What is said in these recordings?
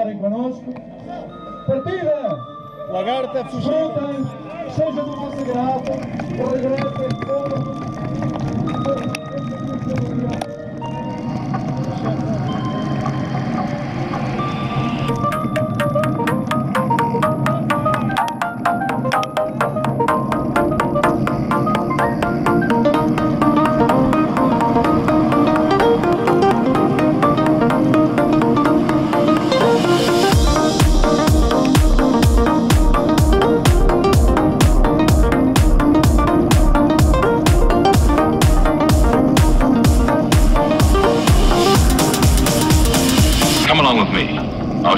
continuarem connosco. Partida! Lagarta. Desfrutem, sejam do vosso agrado, regressem todos.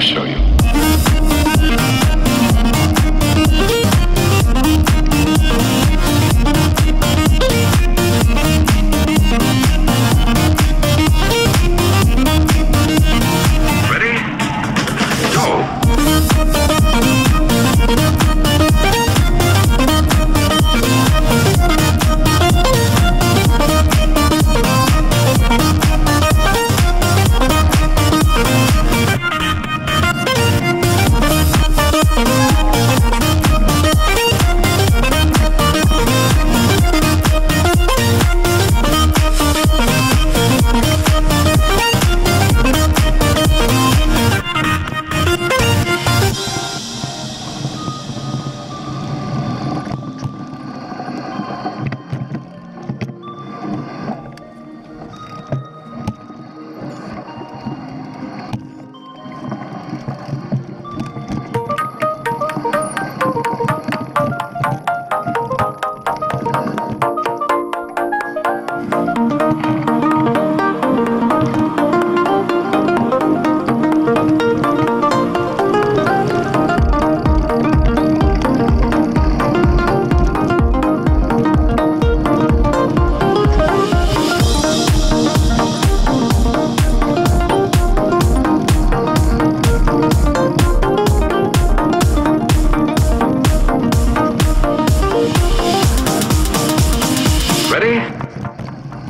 Show you.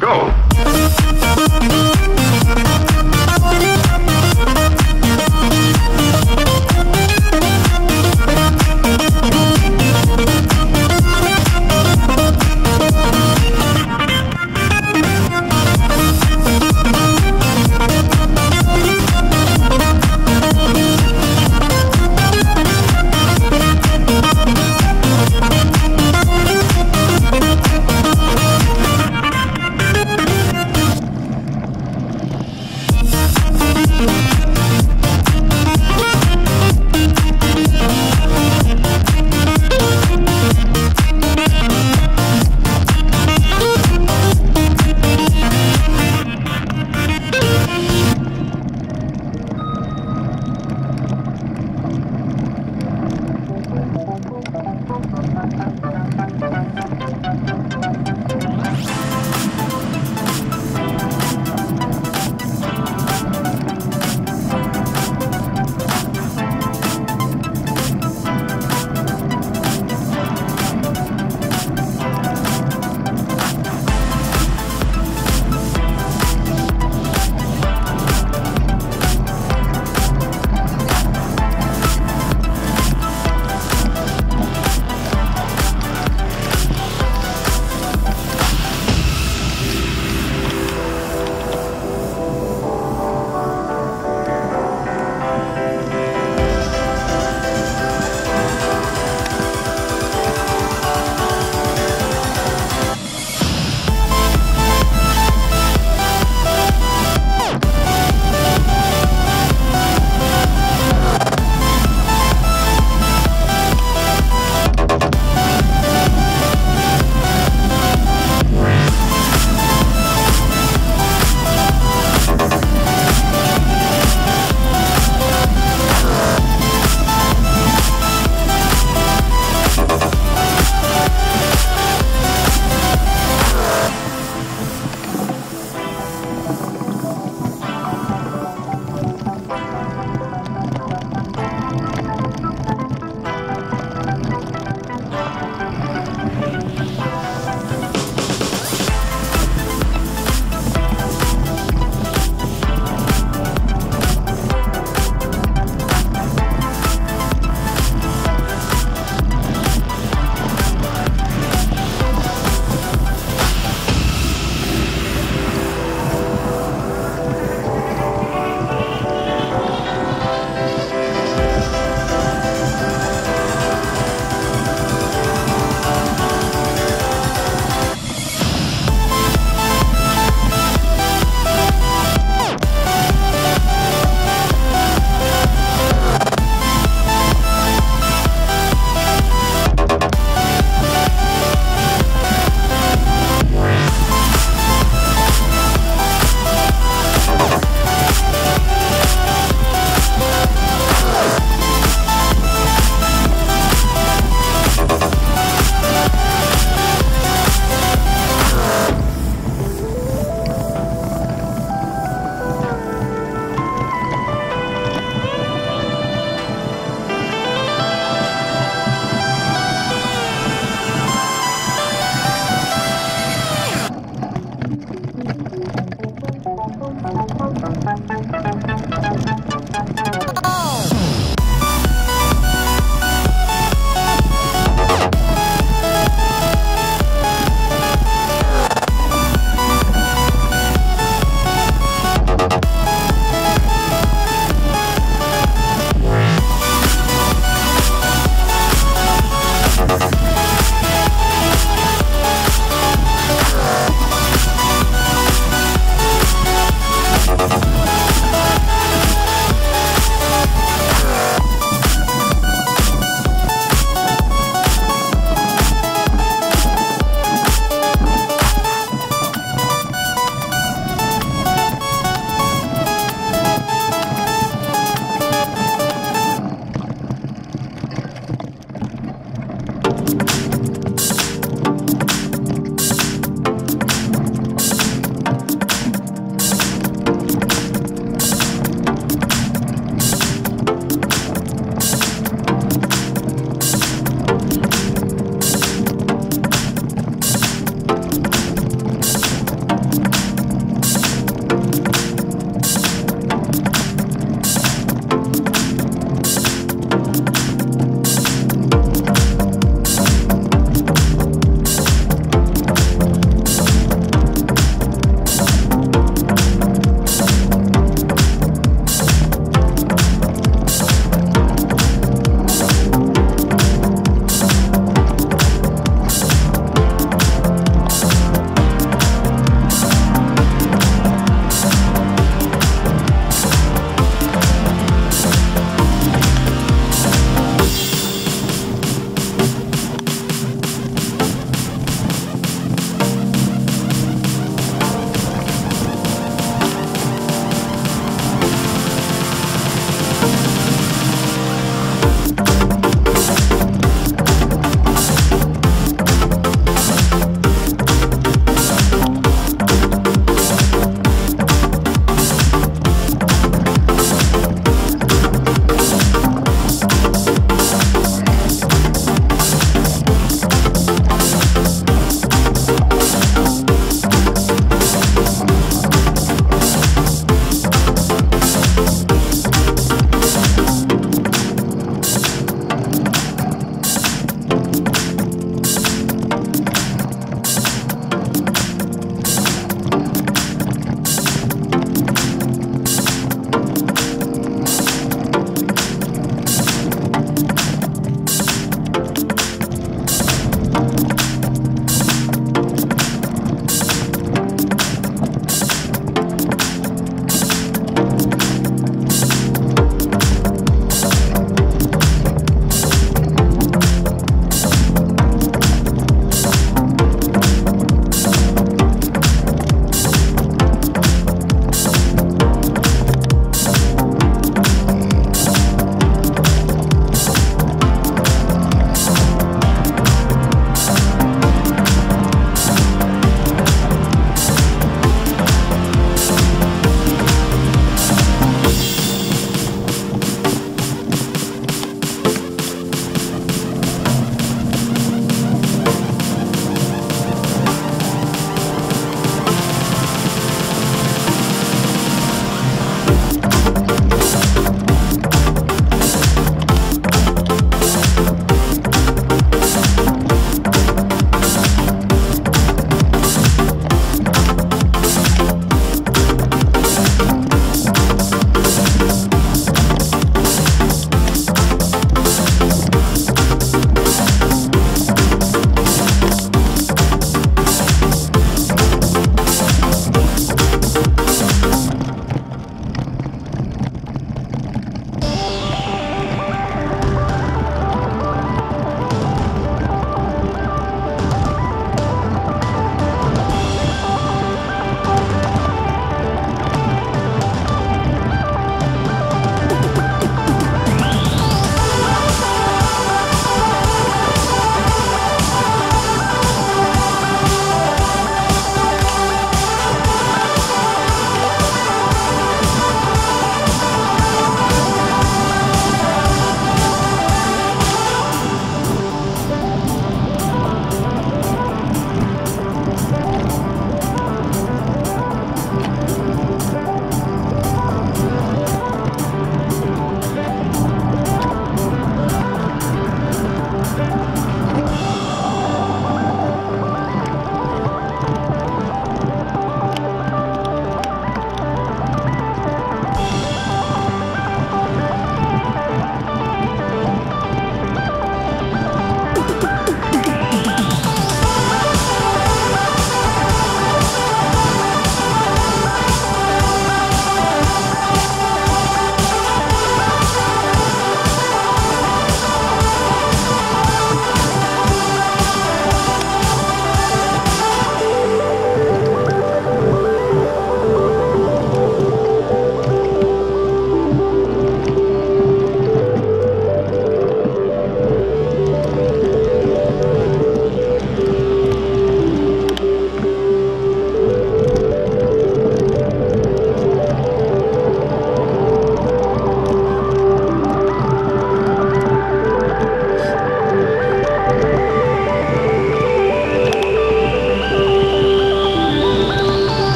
Go!